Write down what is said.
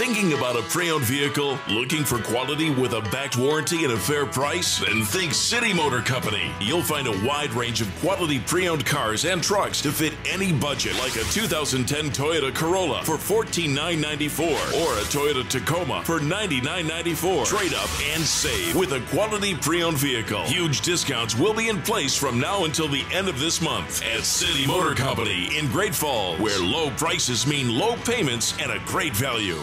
Thinking about a pre owned vehicle? Looking for quality with a backed warranty and a fair price? Then think City Motor Company. You'll find a wide range of quality pre owned cars and trucks to fit any budget, like a 2010 Toyota Corolla for $14,994 or a Toyota Tacoma for $99.94. Trade up and save with a quality pre owned vehicle. Huge discounts will be in place from now until the end of this month at City Motor Company in Great Falls, where low prices mean low payments and a great value.